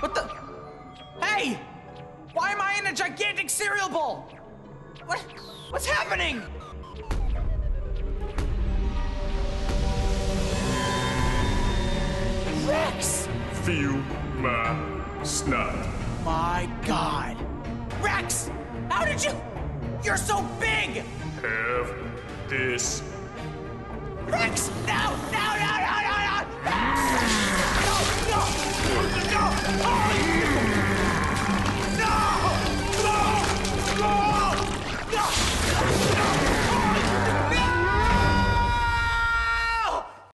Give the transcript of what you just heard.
What the? Hey! Why am I in a gigantic cereal bowl? What? What's happening? Rex! Feel my snot. My god. Rex! How did you? You're so big! Have this. Rex!